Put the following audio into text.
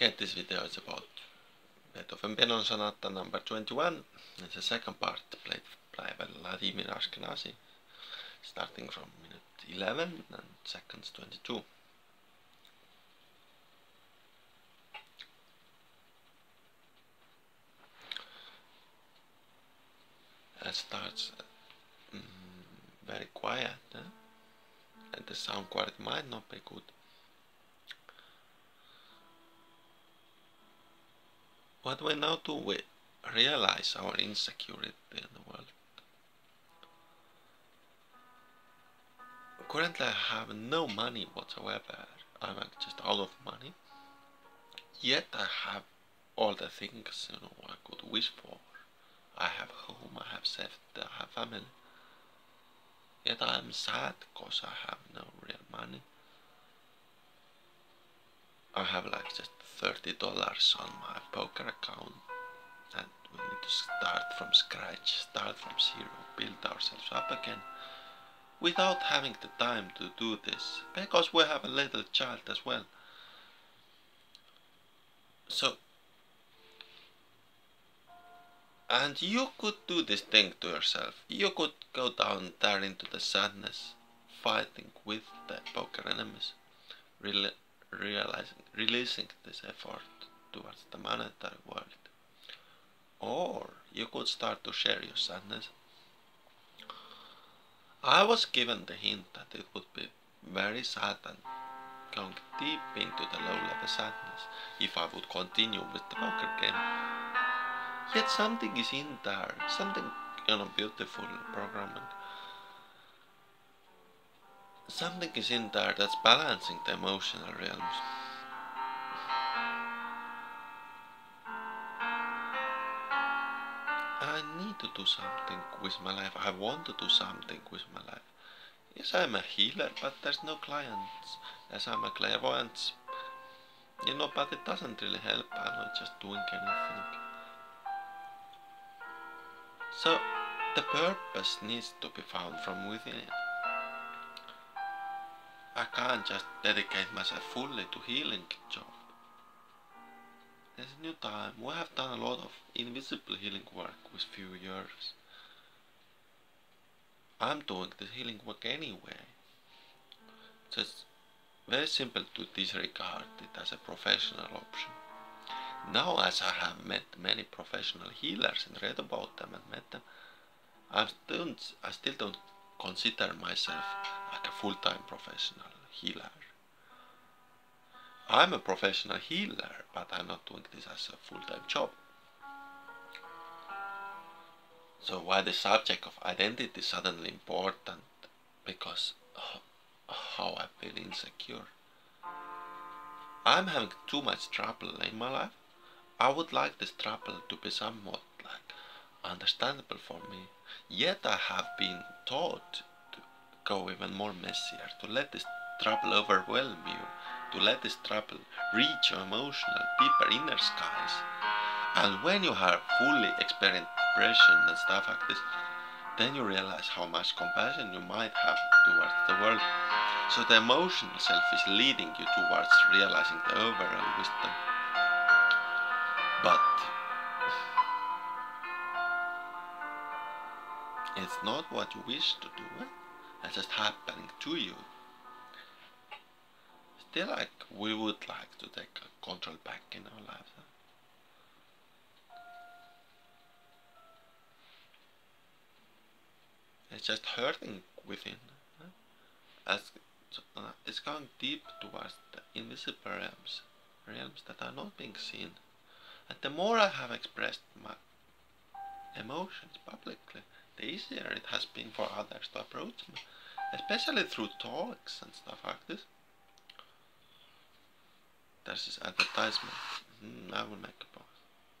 Again, this video is about Beethoven Piano Sonata number 21. It's the second part played by Vladimir Ashkenazy, starting from minute 11 and seconds 22. It starts mm, very quiet, eh? and the sound quality might not be good. What we now do, we realize our insecurity in the world. Currently, I have no money whatsoever. I'm just out of money. Yet, I have all the things you know I could wish for. I have home, I have safety, I have family. Yet I'm sad because I have no real money. I have like just thirty dollars on my poker account and we need to start from scratch, start from zero, build ourselves up again without having the time to do this because we have a little child as well. So and you could do this thing to yourself. You could go down there into the sadness, fighting with the poker enemies, realizing, releasing this effort towards the monetary world. Or you could start to share your sadness. I was given the hint that it would be very sad and going deep into the low level sadness if I would continue with the poker game. Yet something is in there, something you know beautiful programming something is in there that's balancing the emotional realms. I need to do something with my life. I want to do something with my life. Yes, I'm a healer, but there's no clients. Yes, I'm a clairvoyant. You know, but it doesn't really help. I'm not just doing anything. So, the purpose needs to be found from within. Can't just dedicate myself fully to healing job. There's a new time. We have done a lot of invisible healing work with few years. I'm doing the healing work anyway. So it's very simple to disregard it as a professional option. Now as I have met many professional healers and read about them and met them, I don't I still don't consider myself like a full-time professional healer. I'm a professional healer, but I'm not doing this as a full-time job. So why the subject of identity is suddenly important? Because how I feel insecure. I'm having too much trouble in my life. I would like this trouble to be somewhat like understandable for me. Yet I have been taught to go even more messier, to let this trouble overwhelm you, to let this trouble reach your emotional, deeper inner skies. And when you have fully experienced depression and stuff like this, then you realize how much compassion you might have towards the world. So the emotional self is leading you towards realizing the overall wisdom. But it's not what you wish to do, eh? it's just happening to you. Still, like, we would like to take control back in our lives. Eh? It's just hurting within. Eh? As uh, it's going deep towards the invisible realms, realms that are not being seen. And the more I have expressed my emotions publicly, the easier it has been for others to approach me, especially through talks and stuff like this. There's this advertisement. Mm, I will make a point.